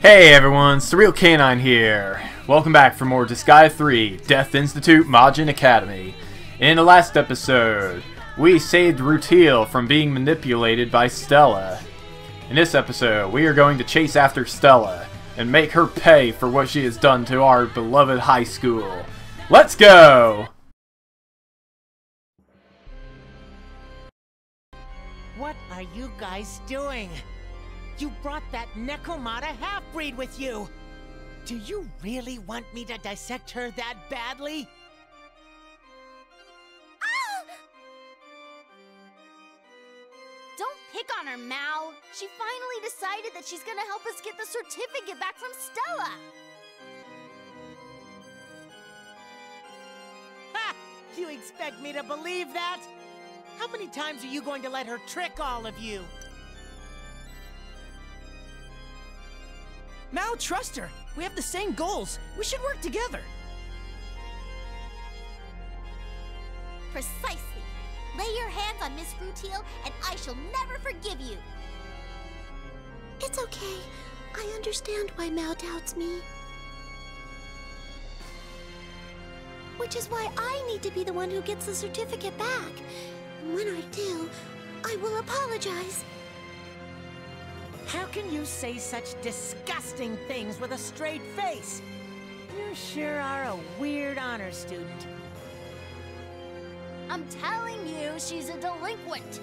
Hey everyone, Surreal Canine here. Welcome back for more Disgaea 3 Death Institute Majin Academy. In the last episode, we saved Rutiel from being manipulated by Stella. In this episode, we are going to chase after Stella and make her pay for what she has done to our beloved high school. Let's go! What are you guys doing? You brought that Nekomata half-breed with you! Do you really want me to dissect her that badly? Don't pick on her, Mao. She finally decided that she's gonna help us get the certificate back from Stella. Ha! You expect me to believe that? How many times are you going to let her trick all of you? Mao, trust her. We have the same goals. We should work together. Precisely. Lay your hands on Miss Rutiel, and I shall never forgive you. It's okay. I understand why Mao doubts me. Which is why I need to be the one who gets the certificate back. And when I do, I will apologize. How can you say such disgusting things with a straight face? You sure are a weird honor student. I'm telling you, she's a delinquent.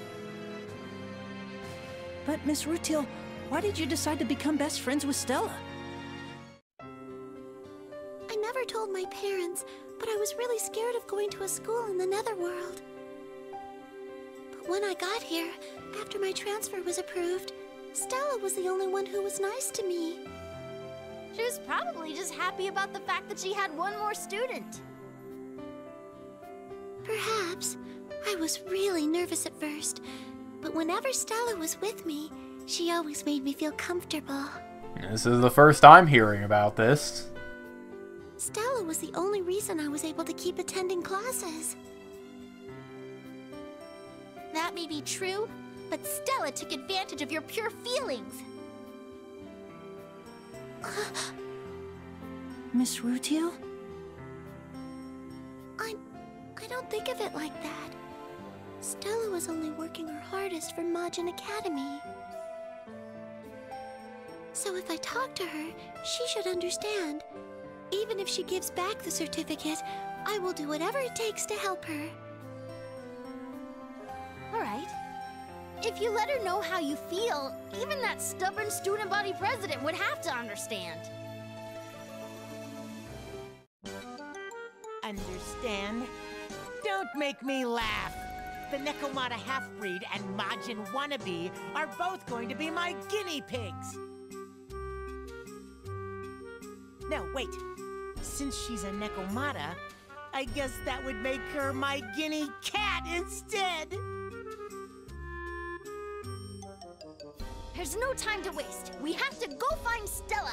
But, Miss Rutiel, why did you decide to become best friends with Stella? I never told my parents, but I was really scared of going to a school in the Netherworld. But when I got here, after my transfer was approved, Stella was the only one who was nice to me. She was probably just happy about the fact that she had one more student. Perhaps. I was really nervous at first, but whenever Stella was with me, she always made me feel comfortable. This is the first I'm hearing about this. Stella was the only reason I was able to keep attending classes. That may be true, but Stella took advantage of your pure feelings. Miss Rutiel? I... I don't think of it like that. Stella was only working her hardest for Majin Academy. So if I talk to her, she should understand. Even if she gives back the certificate, I will do whatever it takes to help her. All right. If you let her know how you feel, even that stubborn student body president would have to understand. Understand? Don't make me laugh! The Nekomata half-breed and Majin wannabe are both going to be my guinea pigs! No, wait. Since she's a Nekomata, I guess that would make her my guinea cat instead! There's no time to waste. We have to go find Stella.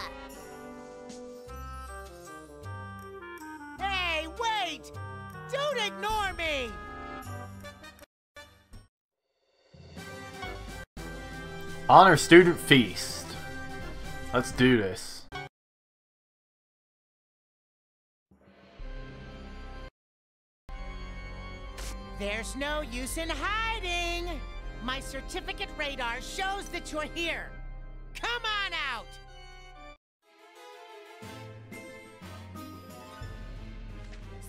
Hey, wait! Don't ignore me! Honor Student Feast. Let's do this. There's no use in hiding! My certificate radar shows that you're here! Come on out!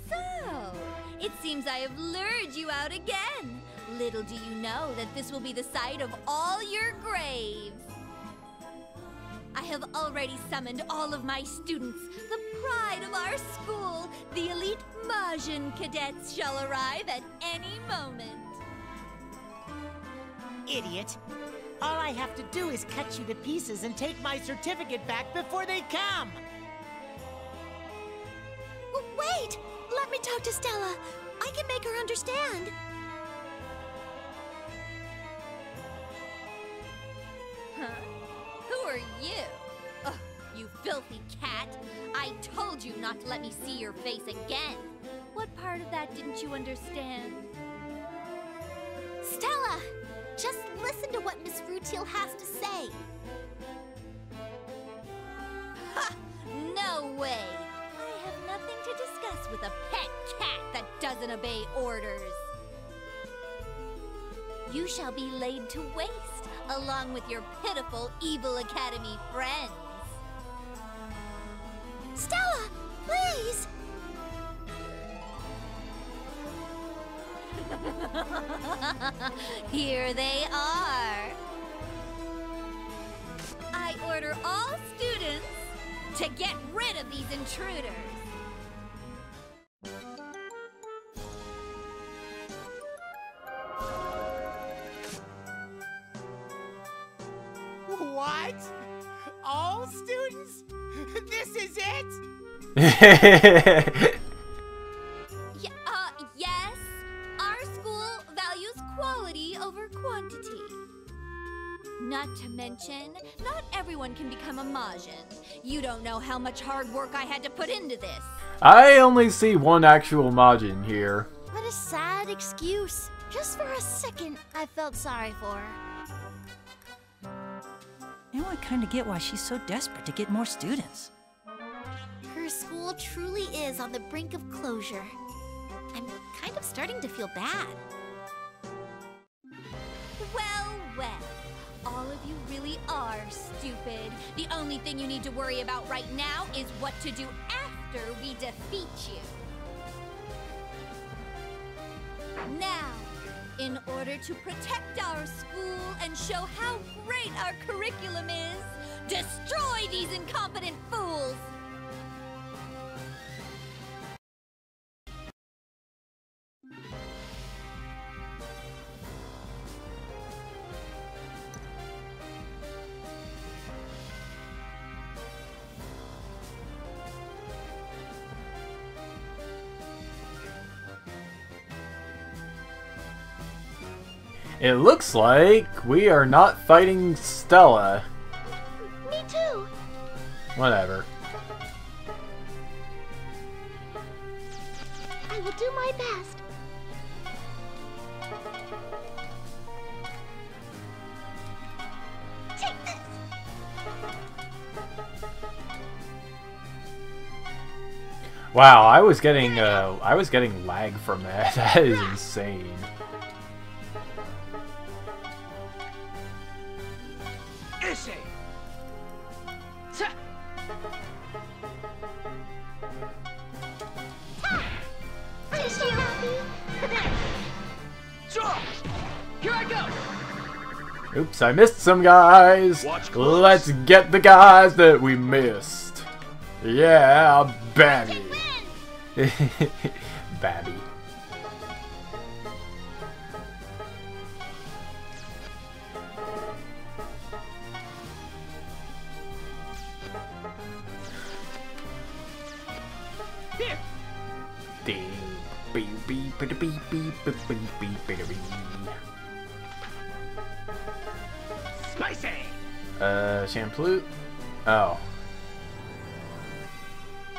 So, it seems I have lured you out again. Little do you know that this will be the site of all your graves. I have already summoned all of my students. The pride of our school, the elite Majin cadets shall arrive at any moment. Idiot! All I have to do is cut you to pieces and take my certificate back before they come! Wait! Let me talk to Stella. I can make her understand. Huh? Who are you? Ugh, you filthy cat! I told you not to let me see your face again. What part of that didn't you understand? Stella! Just listen to what Miss Rutil has to say. Ha! No way! I have nothing to discuss with a pet cat that doesn't obey orders. You shall be laid to waste, along with your pitiful Evil Academy friends. Stella, please! Here they are. I order all students to get rid of these intruders. What? All students? This is it? Not not everyone can become a Majin. You don't know how much hard work I had to put into this. I only see one actual Majin here. What a sad excuse. Just for a second, I felt sorry for her. Now I kind of get why she's so desperate to get more students. Her school truly is on the brink of closure. I'm kind of starting to feel bad. Well, well, all of you really are stupid. The only thing you need to worry about right now is what to do after we defeat you. Now, in order to protect our school and show how great our curriculum is, destroy these incompetent fools! It looks like we are not fighting Stella. Me too. Whatever. I will do my best. Take this. Wow, I was getting uh, I was getting lag from that. That is insane. Oops, I missed some guys. Let's get the guys that we missed. Yeah, Babby. Babby. Here! Ding, beep, beep, beep, beep, beep, beep, beep, beep, beep, beep. Uh, Shampoo? Oh.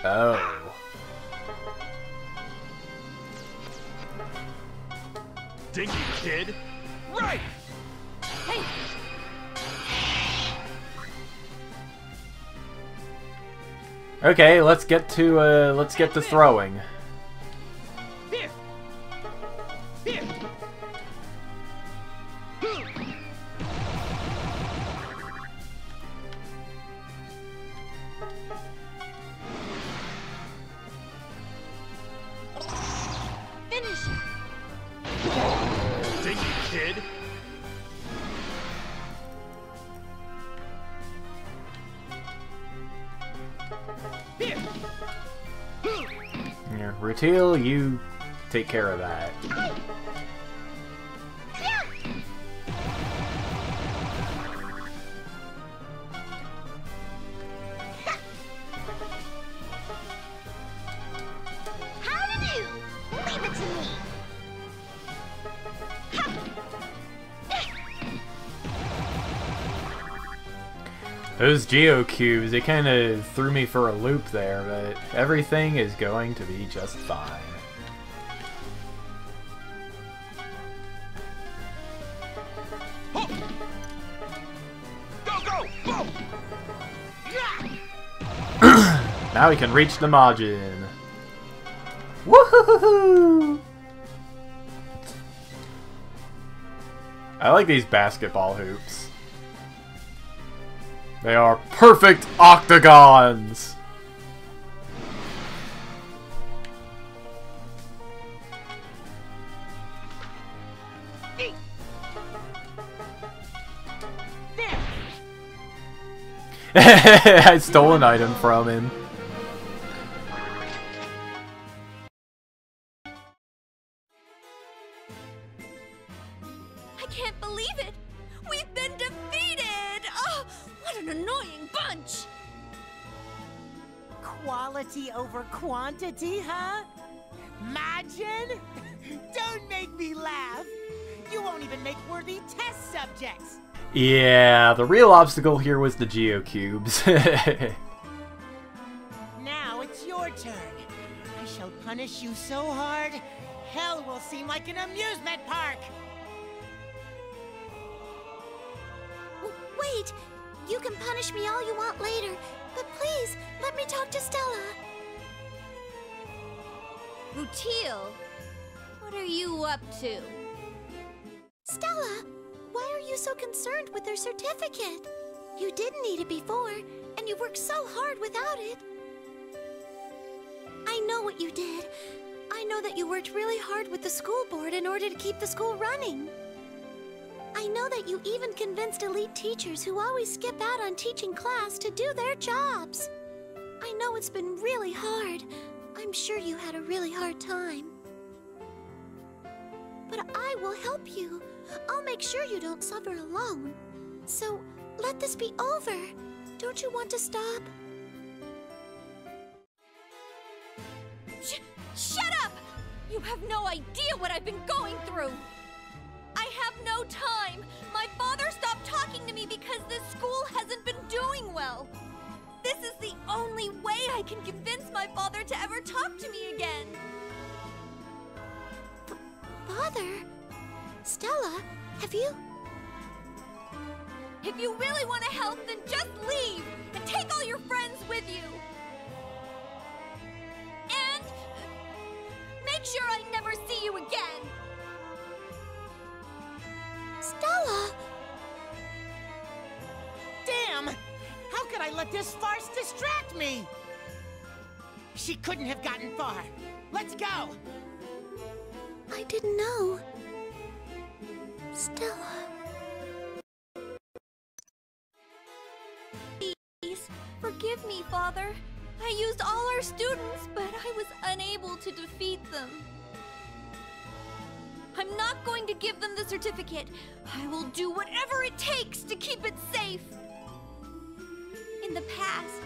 Oh. Dinky kid. Right! Hey! Okay, let's get to, uh, let's get to throwing. Yeah, you take care of that. Those Geo Cubes, they kind of threw me for a loop there, but everything is going to be just fine. Now we can reach the margin. Woohoo! I like these basketball hoops. They are perfect octagons! I stole an item from him. An annoying bunch! Quality over quantity, huh? Majin? Don't make me laugh! You won't even make worthy test subjects! Yeah, the real obstacle here was the geocubes. Now it's your turn. I shall punish you so hard, hell will seem like an amusement park! W- Wait! You can punish me all you want later, but please, let me talk to Stella. Rutil, what are you up to? Stella, why are you so concerned with their certificate? You didn't need it before, and you worked so hard without it. I know what you did. I know that you worked really hard with the school board in order to keep the school running. I know that you even convinced elite teachers who always skip out on teaching class to do their jobs. I know it's been really hard. I'm sure you had a really hard time. But I will help you. I'll make sure you don't suffer alone. So, let this be over. Don't you want to stop? Sh- shut up! You have no idea what I've been going through! No time! My father stopped talking to me because this school hasn't been doing well! This is the only way I can convince my father to ever talk to me again! Father? Stella, have you? If you really want to help, then just leave and take all your friends with you! Me? She couldn't have gotten far. Let's go! I didn't know. Stella. Please, forgive me, Father. I used all our students, but I was unable to defeat them. I'm not going to give them the certificate. I will do whatever it takes to keep it safe. In the past,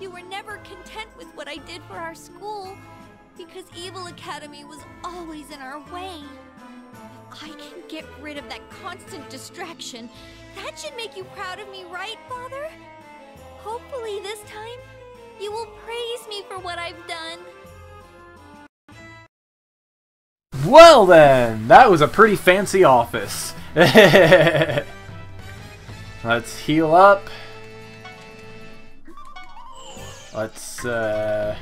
you were never content with what I did for our school because Evil Academy was always in our way. If I can get rid of that constant distraction, that should make you proud of me, right, Father? Hopefully this time, you will praise me for what I've done. well then, that was a pretty fancy office. Let's heal up. Let's, uh...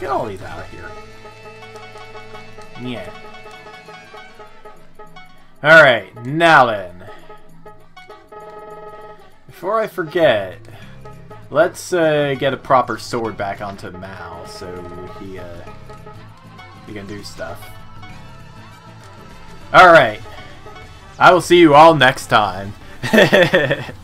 Get all these out of here. Yeah. Alright, now then. Before I forget, let's uh, get a proper sword back onto Mao so he, uh, he can do stuff. Alright. I will see you all next time.